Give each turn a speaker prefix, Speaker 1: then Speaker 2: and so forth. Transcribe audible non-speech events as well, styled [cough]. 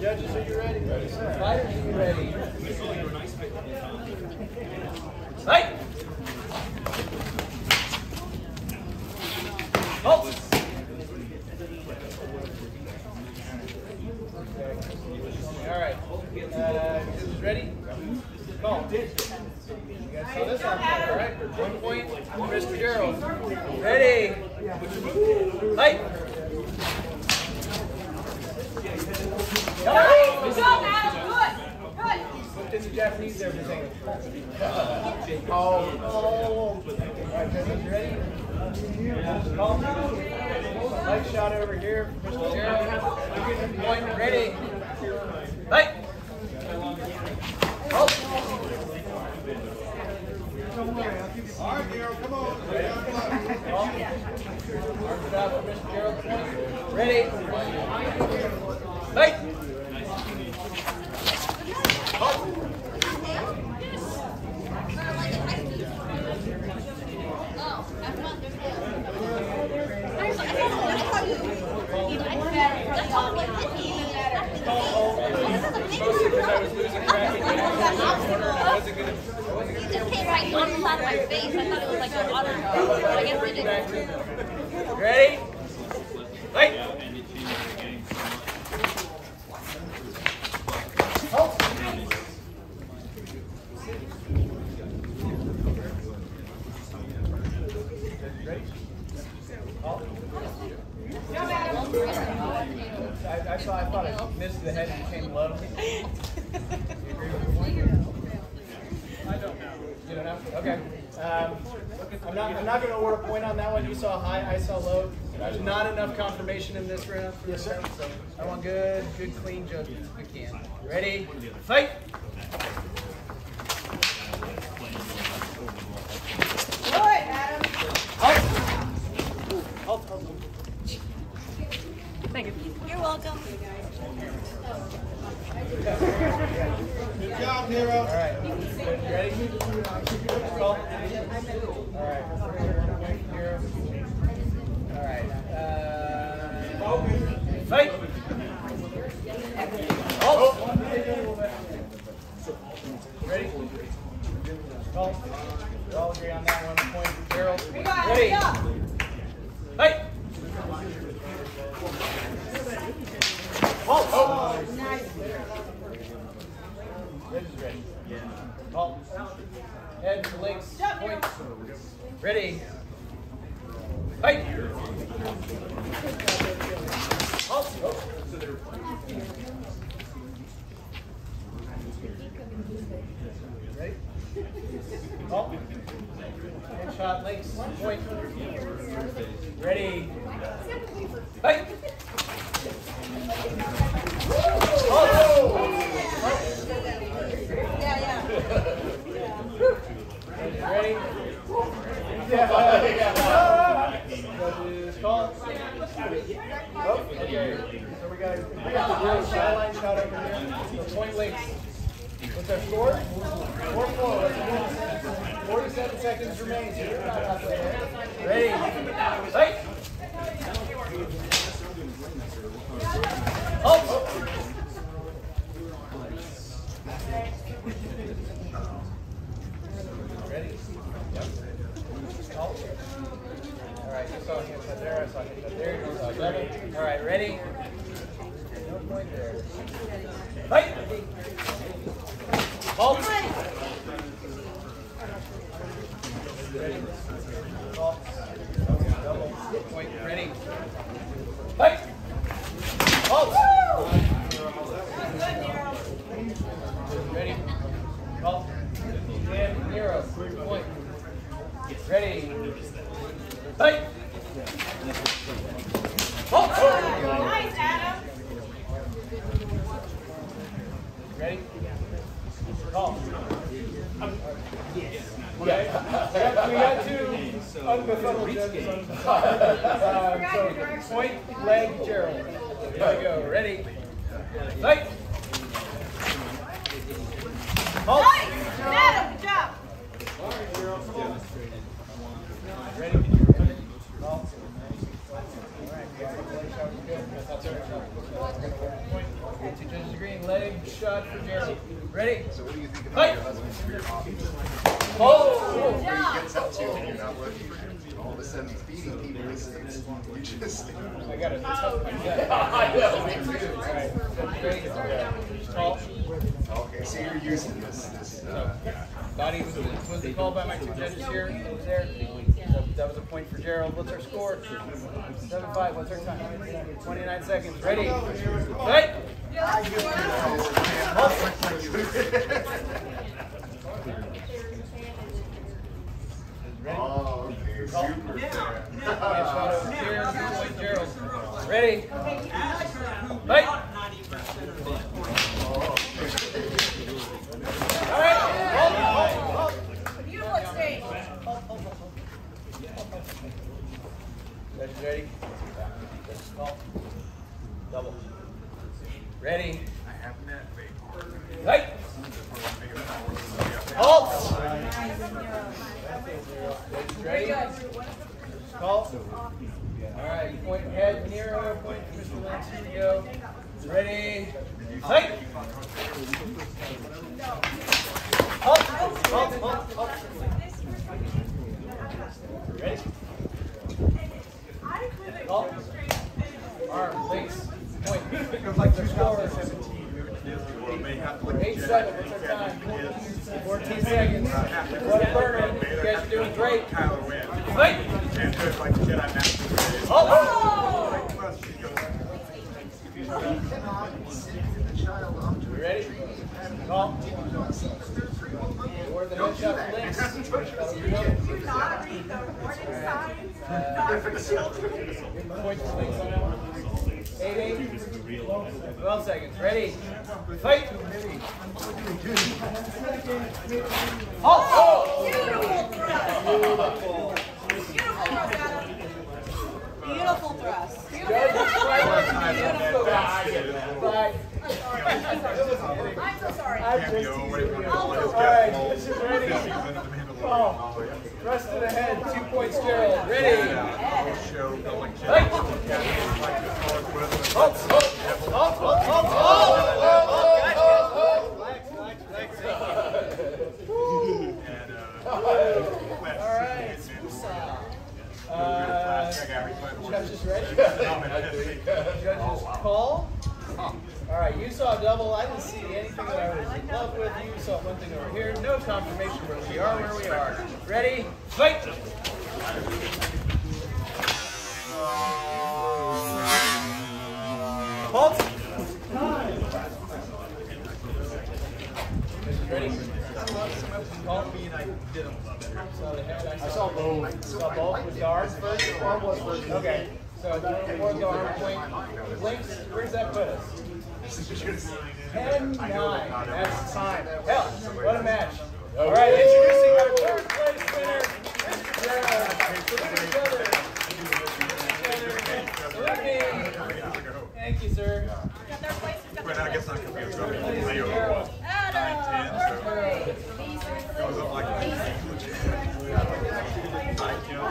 Speaker 1: Judges, are you ready? Fighters, are you ready? Fight! Halt! All right. Uh, this is ready? Call. You guys saw this on fire, all right? One point for Mr. Gerrald. Ready? Fight!
Speaker 2: Good job, Adam. Good. Good.
Speaker 1: Ready? Light shot over here. Gerrald. Point, ready?
Speaker 3: All right, Daryl, come on.
Speaker 1: Gerrald. Ready? Halt! Mostly because I was losing track and
Speaker 4: It just came right on the side of my face. I thought it was like an. But I guess it didn't.
Speaker 1: Ready? Fight! Halt! Ready? Halt. I, I thought I thought I missed the head and came low. You agree with the point? I don't know. You don't know? Okay. Um, I'm not, I'm not going to award a point on that one. You saw high, I saw low. There's not enough confirmation in this round. Yes, sir. So I want good, good, clean judgment if we can. Ready? Fight! All right. Here. All right. Uh, fight! Ready? Call. We all agree on that one. Point
Speaker 2: Gerrald.
Speaker 1: Ready?
Speaker 2: Yeah.
Speaker 1: Fight! Halt! Oh. Red is ready. Halt. Head to legs. Point. Ready. Halt. Head shot, legs, point. Ready. Fight! Oh!
Speaker 2: Yeah, yeah.
Speaker 1: Ready? Yeah, yeah. Judges, call. So we got, we got the real sideline shot over here. The point legs. What's our score? Four four. Forty-seven seconds remain. So you're not halfway there. Ready? Fight! Halt! Ready? Yep. Halt. All right, you saw him shot there, I saw him shot there, you saw a double. All right, ready? Halt. Double. Point, ready? Fight! Halt! Ready? Halt. And zero. Point. Ready? Fight! Halt!
Speaker 2: Nice, Adam.
Speaker 1: Okay. We got two unbefuddled judges on the [laughs] side. Um, so, point, leg, Gerrald. Here we go. Ready? Fight! Halt!
Speaker 2: Nice. Adam, good job.
Speaker 1: Ready? Halt. Ready?
Speaker 5: So what do you think about
Speaker 1: Fight.
Speaker 5: your husband's weird hobby?
Speaker 1: Oh!
Speaker 5: He gets up to and you're not looking, all of a sudden he's feeding people things. You just
Speaker 1: I got it. I know. Alright. Ready?
Speaker 5: Okay. So you're using this this uh,
Speaker 1: Body was, was the call by my two judges here. It was there. That was a point for Gerrald. What's our score? Seven five. What's our time? Twenty nine seconds. Ready? Fight!
Speaker 5: Oh, okay. Super fair.
Speaker 1: Hand shot over here. Two point Gerrald. Ready? Fight! All right. Hold, hold, hold.
Speaker 2: Beautiful exchange.
Speaker 1: Judges ready? Double. Ready? Fight! Halt! Ready? Call. All right, point head, Nero, point Mr. Go. Ready? Fight! Halt! Halt, halt, halt. Ready? Halt. Arm, legs, point.
Speaker 3: It's like the Score. May have to look at
Speaker 1: Eight
Speaker 3: Jedi
Speaker 1: seven, what's our time? Fourteen seconds. Uh, what a burner. You guys are doing great.
Speaker 3: Kylo Ren.
Speaker 1: Fight!
Speaker 3: And do like Jedi Master.
Speaker 1: Halt!
Speaker 3: Plus,
Speaker 1: You ready? Call. Or the headshot links.
Speaker 2: Not read the warning signs. Uh, not for children.
Speaker 1: Point to links on that one. Eight, eight. Twelve seconds. Ready? Fight! Halt! Oh!
Speaker 2: Beautiful thrust. Beautiful thrust, Adam. Beautiful thrust.
Speaker 1: Bye.
Speaker 2: I'm so sorry.
Speaker 1: I'm just teasing you. All right, this is ready. Oh, thrust to the head, two points, Gerrald. All right. Ready? Judges call. All right, you saw a double. I didn't see anything that I was in love with. Saw one thing over here. No confirmation where we are, where we are. Ready? Fight! Halt! Ready? Call me and I did them. Saw head. I saw both. Saw both. Was the first? Arm was first. Okay. So before the arm point, Blinks, where's that put us? Ten nine. That's time. Hell, what a match. All right, introducing our third place winner,